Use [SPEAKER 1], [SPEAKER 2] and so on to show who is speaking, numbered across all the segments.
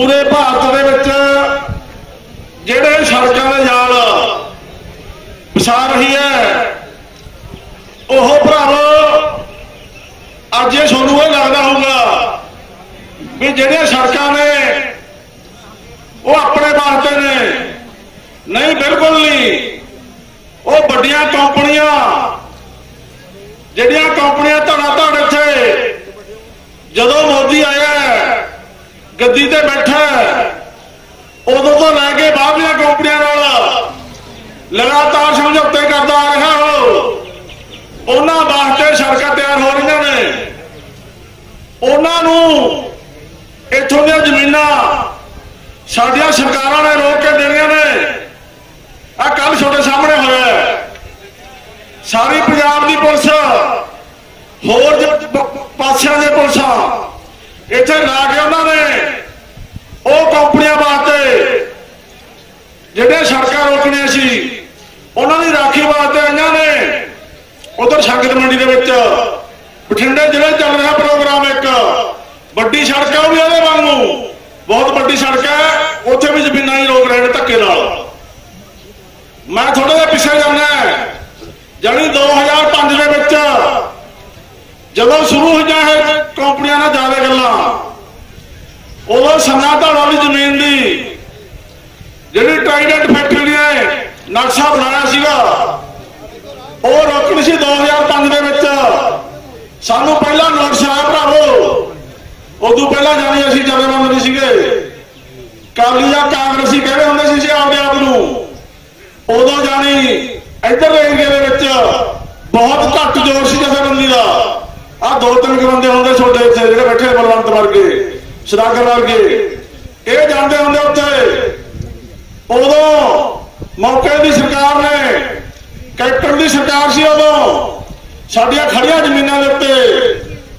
[SPEAKER 1] ਪੂਰੇ ਭਾਰਤ ਦੇ ਵਿੱਚ ਜਿਹੜੇ ਸੜਕਾਂ ਦੇ ਜਾਲ ਵਿਛਾ ਰਹੀ ਹੈ, ਉਹ ਭਰਾਵੋ, ਅੱਜ ਇਹ ਤੁਹਾਨੂੰ ਇਹ ਲੱਗਦਾ ਹੋਊਗਾ ਵੀ ਜਿਹੜੀਆਂ ਸੜਕਾਂ ਨੇ, ਉਹ ਆਪਣੇ ਵਾਸਤੇ ਨੇ। ਨਹੀਂ, ਬਿਲਕੁਲ ਨਹੀਂ। ਉਹ ਵੱਡੀਆਂ ਕੰਪਨੀਆਂ, ਜਿਹੜੀਆਂ ਕੰਪਨੀਆਂ ਧੜਾ ਧੜ ਇੱਥੇ ਜਦੋਂ ਮੋਦੀ ਆਇਆ ਗੱਦੀ ਤੇ ਬੈਠਾ ਉਦੋਂ ਤੋਂ ਲੈ ਕੇ ਬਾਹਰਲੀਆਂ ਕੰਪਨੀਆਂ ਨਾਲ ਲਗਾਤਾਰ ਸਮਝੌਤੇ ਕਰਦਾ ਆ ਰਿਹਾ ਉਹ। ਉਹਨਾਂ ਵਾਸਤੇ ਸੜਕਾਂ ਤਿਆਰ ਹੋ ਰਹੀਆਂ ਨੇ। ਉਹਨਾਂ ਨੂੰ ਇੱਥੋਂ ਦੀਆਂ ਜ਼ਮੀਨਾਂ ਸਾਡੀਆਂ ਸਰਕਾਰਾਂ ਨੇ ਰੋਕ ਕੇ ਦੇਣੀਆਂ ਨੇ। ਆ ਕੱਲ ਤੁਹਾਡੇ ਸਾਹਮਣੇ ਹੋਇਆ ਸਾਰੀ ਪੰਜਾਬ ਦੀ ਪੁਲਿਸ, ਹੋਰ ਜ- ਪਾਸਿਆਂ ਦੇ ਪੁਲਿਸਾਂ ਇੱਥੇ ਲਾ ਕੇ ਕੰਪਨੀਆਂ ਵਾਸਤੇ। ਜਿਹੜੇ ਸੜਕਾਂ ਰੋਕਣੀਆਂ ਸੀ, ਉਹਨਾਂ ਦੀ ਰਾਖੀ ਵਾਸਤੇ ਆਈਆਂ ਨੇ। ਉਧਰ ਸੰਗਤ ਮੰਡੀ ਦੇ ਵਿੱਚ ਬਠਿੰਡੇ ਜ਼ਿਲ੍ਹੇ ਚੱਲ ਰਿਹਾ ਪ੍ਰੋਗਰਾਮ ਇੱਕ। ਵੱਡੀ ਸੜਕ ਹੈ ਵੀ ਉਹਦੇ ਵਾਂਗੂ। ਬਹੁਤ ਵੱਡੀ ਸੜਕ ਹੈ, ਉੱਥੇ ਵੀ ਜ਼ਮੀਨਾਂ ਹੀ ਰੋਕ ਰਹੇ ਨੇ ਧੱਕੇ ਨਾਲ। ਮੈਂ ਥੋੜਾ ਜਿਹਾ ਪਿੱਛੇ ਜਾਣਾ ਜਾਨੀ 2005 ਦੇ ਵਿੱਚ ਜਦੋਂ ਸ਼ੁਰੂ ਹੋਈਆਂ ਇਹ ਕੰਪਨੀਆਂ ਨਾਲ ਜ਼ਿਆਦਾ ਗੱਲਾਂ, ਉਦੋਂ ਸੰਨਾ ਧਾੜਾ ਜ਼ਮੀਨ ਦੀ ਜਿਹੜੀ ਟ੍ਰਾਈਡੈਂਟ ਫੈਕਟਰੀ ਨੇ ਨਕਸ਼ਾ ਬਣਾਇਆ ਸੀਗਾ, ਉਹ ਰੋਕਣੀ ਸੀ 2005 ਦੇ ਵਿੱਚ। ਸਾਨੂੰ ਪਹਿਲਾਂ ਨੋਟਿਸ ਆਇਆ ਭਰਾਵੋ। ਉਦੋਂ ਪਹਿਲਾਂ ਜਾਣੀ ਅਸੀਂ ਜਥੇਬੰਦ ਨਹੀਂ ਸੀਗੇ। ਕਾਲੀ ਜਾਂ ਕਾਂਗਰਸੀ ਕਹਿੰਦੇ ਹੁੰਦੇ ਸੀ ਜੀ ਆਪਦੇ ਆਪ ਨੂੰ। ਉਦੋਂ ਜਾਣੀ ਇੱਧਰ ਏਰੀਏ ਦੇ ਵਿੱਚ ਬਹੁਤ ਘੱਟ ਜ਼ੋਰ ਸੀ ਜਥੇਬੰਦੀ ਦਾ। ਆ ਦੋ ਤਿੰਨ ਕੁ ਬੰਦੇ ਹੁੰਦੇ ਛੋਟੇ ਇੱਥੇ ਜਿਹੜੇ ਬੈਠੇ ਬਲਵੰਤ ਵਰਗੇ, ਸਦਾਗਰ ਵਰਗੇ। ਇਹ ਜਾਂਦੇ ਹੁੰਦੇ ਉੱਥੇ। ਉਦੋਂ ਮੌਕੇ ਦੀ ਸਰਕਾਰ ਨੇ, ਕੈਪਟਨ ਦੀ ਸਰਕਾਰ ਸੀ ਉਦੋਂ। ਸਾਡੀਆਂ ਖੜੀਆਂ ਜ਼ਮੀਨਾਂ ਦੇ ਉੱਤੇ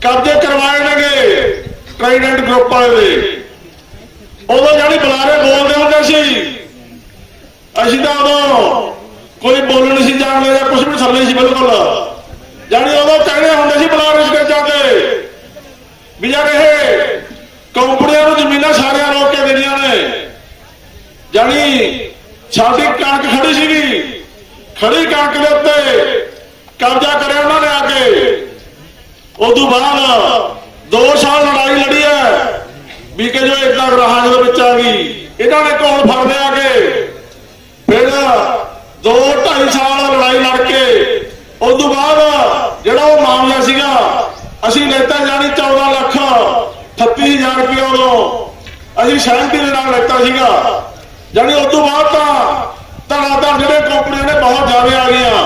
[SPEAKER 1] ਕਬਜ਼ੇ ਕਰਵਾਏ ਨੇਗੇ ਟ੍ਰਾਈਡੈਂਟ ਗਰੁੱਪ ਵਾਲੇ ਦੇ। ਉਦੋਂ ਜਾਨੀ ਬੁਲਾਰੇ ਬੋਲਦੇ ਹੁੰਦੇ ਸੀ, ਅਸੀਂ ਤਾਂ ਉਦੋਂ ਕੋਈ ਬੋਲਣ ਸੀ ਜਾਣਦੇ ਜਾਂ ਕੁਝ ਵੀ ਥੱਲੇ ਸੀ ਬਿਲਕੁਲ। ਜਾਨੀ ਉਦੋਂ ਕਹਿੰਦੇ ਹੁੰਦੇ ਸੀ ਬੁਲਾਰੇ ਸਟੇਜਾਂ ਤੇ ਵੀ ਯਾਰ ਇਹ ਕੰਪਨੀਆਂ ਨੂੰ ਜ਼ਮੀਨਾਂ ਸਾਰੀਆਂ ਰੋਕ ਕੇ ਦੇਣੀਆਂ ਨੇ ਜਾਨੀ ਸਾਡੀ ਕਣਕ ਖੜੀ ਸੀਗੀ ਖੜੀ ਕਣਕ ਦੇ ਉੱਤੇ। ਕਬਜ਼ਾ ਕਰਿਆ ਉਹਨਾਂ ਨੇ ਆ ਕੇ। ਉਦੋਂ ਬਾਅਦ 2 ਸਾਲ ਲੜਾਈ ਲੜੀ ਹੈ। ਵੀ ਕਿ ਜੋ ਇਦਾਂ ਗ੍ਰਾਹਾਂ ਦੇ ਵਿੱਚ ਆ ਗਈ, ਇਹਨਾਂ ਨੇ ਕੌਣ ਫੜਦੇ ਆ ਕੇ। ਫਿਰ 2 2.5 ਸਾਲ ਲੜਾਈ ਲੜ ਕੇ, ਉਦੋਂ ਬਾਅਦ ਜਿਹੜਾ ਉਹ ਮਾਮਲਾ ਸੀਗਾ, ਅਸੀਂ ਲੈਤਾ ਜਾਣੀ 14 ਲੱਖ 38000 ਰੁਪਏ ਉਦੋਂ ਅਸੀਂ ਸਹਿਮਤੀ ਦੇ ਨਾਲ ਲੈਤਾ ਸੀਗਾ। ਜਾਣੀ ਤੋਂ ਬਾਅਦ ਤਾਂ ਧੜਾ ਜਿਹੜੇ ਕੰਪਨੀਆਂ ਨੇ ਬਹੁਤ ਜ਼ਿਆਦਾ ਆ ਗਈਆਂ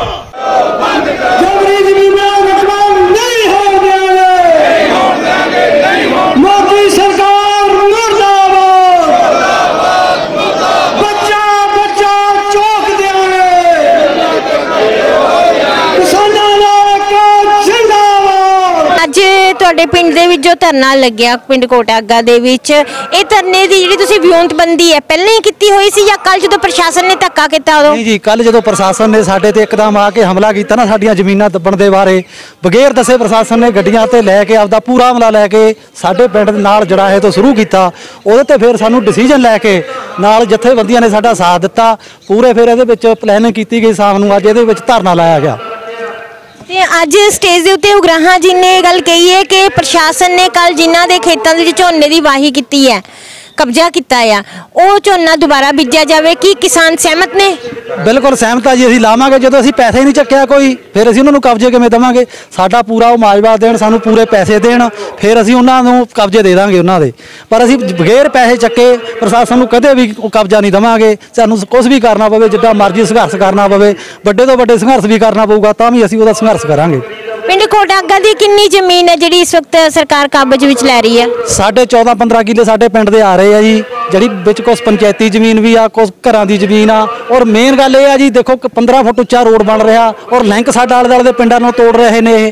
[SPEAKER 2] ਜਬਰੀ ਜ਼ਮੀਨਾਂ ਰਕਬਾ ਨਹੀਂ ਹੋ ਦਿਆਂਗੇ ਮੋਦੀ ਸਰਕਾਰ ਮੁਰਦਾਬਾਦ ਬੱਚਾ ਬੱਚਾ ਚੌਕ ਦਿਆਂਗੇ ਕਿਸਾਨਾਂ ਦਾ ਕਾ ਜਿੰਦਾਬਾਦ
[SPEAKER 3] ਅੱਜ ਤੁਹਾਡੇ ਪਿੰਡ ਦੇ ਵਿੱਚ ਜੋ ਧਰਨਾ ਲੱਗਿਆ ਪਿੰਡ ਕੋਟਾਗਾ ਦੇ ਵਿੱਚ, ਇਹ ਧਰਨੇ ਦੀ ਜਿਹੜੀ ਤੁਸੀਂ ਵਿਉਂਤਬੰਦੀ ਹੈ, ਪਹਿਲਾਂ ਹੀ ਕੀਤੀ ਹੋਈ ਸੀ ਜਾਂ ਕੱਲ ਜਦੋਂ ਪ੍ਰਸ਼ਾਸਨ ਨੇ ਧੱਕਾ ਕੀਤਾ ਉਦੋਂ?
[SPEAKER 4] ਨਹੀਂ ਜੀ ਕੱਲ ਜਦੋਂ ਪ੍ਰਸ਼ਾਸਨ ਨੇ ਸਾਡੇ ਤੇ ਇੱਕਦਮ ਆ ਕੇ ਹਮਲਾ ਕੀਤਾ ਨਾ ਸਾਡੀਆਂ ਜ਼ਮੀਨਾਂ ਦੱਬਣ ਦੇ ਬਾਰੇ, ਬਗੈਰ ਦੱਸੇ ਪ੍ਰਸ਼ਾਸਨ ਨੇ ਗੱਡੀਆਂ ਤੇ ਲੈ ਕੇ ਆਪਦਾ ਪੂਰਾ ਹਮਲਾ ਲੈ ਕੇ ਸਾਡੇ ਪਿੰਡ ਦੇ ਨਾਲ ਜੜਾਏ ਤੋਂ ਸ਼ੁਰੂ ਕੀਤਾ। ਉਹਦੇ ਤੇ ਫਿਰ ਸਾਨੂੰ ਡਿਸੀਜਨ ਲੈ ਕੇ ਨਾਲ ਜਥੇਬੰਦੀਆਂ ਨੇ ਸਾਡਾ ਸਾਥ ਦਿੱਤਾ। ਪੂਰੇ ਫਿਰ ਇਹਦੇ ਵਿੱਚ ਪਲੈਨਿੰਗ ਕੀਤੀ ਗਈ ਸ਼ਾਮ ਨੂੰ, ਅੱਜ ਇਹਦੇ ਵਿੱਚ ਧਰਨਾ ਲਾਇਆ ਗਿਆ।
[SPEAKER 3] ਤੇ ਅੱਜ ਸਟੇਜ ਦੇ ਉੱਤੇ ਉਗਰਾਹਾਂ ਜੀ ਨੇ ਇਹ ਗੱਲ ਕਹੀ ਹੈ ਕਿ ਪ੍ਰਸ਼ਾਸਨ ਨੇ ਕੱਲ ਜਿਨ੍ਹਾਂ ਦੇ ਖੇਤਾਂ ਦੇ ਵਿੱਚ ਝੋਨੇ ਦੀ ਵਾਹੀ ਕੀਤੀ ਹੈ। ਕਬਜ਼ਾ ਕੀਤਾ ਆ। ਉਹ ਝੋਨਾ ਦੁਬਾਰਾ ਬੀਜਿਆ ਜਾਵੇ, ਕੀ ਕਿਸਾਨ ਸਹਿਮਤ ਨੇ?
[SPEAKER 4] ਬਿਲਕੁਲ ਸਹਿਮਤ ਆ ਜੀ, ਅਸੀਂ ਲਾਵਾਂਗੇ। ਜਦੋਂ ਅਸੀਂ ਪੈਸੇ ਨਹੀਂ ਚੱਕਿਆ ਕੋਈ, ਫਿਰ ਅਸੀਂ ਉਹਨਾਂ ਨੂੰ ਕਬਜ਼ੇ ਕਿਵੇਂ ਦੇਵਾਂਗੇ? ਸਾਡਾ ਪੂਰਾ ਉਹ ਮਾਜਵਾ ਦੇਣ, ਸਾਨੂੰ ਪੂਰੇ ਪੈਸੇ ਦੇਣ, ਫਿਰ ਅਸੀਂ ਉਹਨਾਂ ਨੂੰ ਕਬਜ਼ੇ ਦੇ ਦਾਂਗੇ ਉਹਨਾਂ ਦੇ। ਪਰ ਅਸੀਂ ਬਗੈਰ ਪੈਸੇ ਚੱਕੇ, ਪ੍ਰਸ਼ਾਸਨ ਨੂੰ ਕਦੇ ਵੀ ਉਹ ਕਬਜ਼ਾ ਨਹੀਂ ਦੇਵਾਂਗੇ। ਸਾਨੂੰ ਕੁਝ ਵੀ ਕਰਨਾ ਪਵੇ, ਜਿੱਦਾਂ ਮਰਜ਼ੀ ਸੰਘਰਸ਼ ਕਰਨਾ ਪਵੇ, ਵੱਡੇ ਤੋਂ ਵੱਡੇ ਸੰਘਰਸ਼ ਵੀ ਕਰਨਾ ਪਊਗਾ, ਤਾਂ ਵੀ ਅਸੀਂ ਉਹਦਾ ਸੰਘਰਸ਼ ਕਰਾਂਗੇ।
[SPEAKER 3] ਪਿੰਡ ਕੋਟਾਗਾ ਦੀ ਕਿੰਨੀ ਜ਼ਮੀਨ ਹੈ ਜਿਹੜੀ ਇਸ ਵਕਤ ਸਰਕਾਰ ਕਾਬਜ਼ ਵਿੱਚ ਲੈ ਰਹੀ ਹੈ?
[SPEAKER 4] ਸਾਡੇ 14 15 ਕਿੱਲੇ ਸਾਡੇ ਪਿੰਡ ਦੇ ਆ ਰਹੇ ਆ ਜੀ, ਜਿਹੜੀ ਵਿੱਚ ਕੁਝ ਪੰਚਾਇਤੀ ਜ਼ਮੀਨ ਵੀ ਆ ਕੁਝ ਘਰਾਂ ਦੀ ਜ਼ਮੀਨ ਆ, ਔਰ ਮੇਨ ਗੱਲ ਇਹ ਆ ਜੀ, ਦੇਖੋ ਕਿ 15 ਫੁੱਟ ਉੱਚਾ ਰੋਡ ਬਣ ਰਿਹਾ, ਔਰ ਲਿੰਕ ਸਾਡਾ ਆਲੇ ਦੁਆਲੇ ਦੇ ਪਿੰਡਾਂ ਨੂੰ ਤੋੜ ਰਹੇ ਨੇ ਇਹ।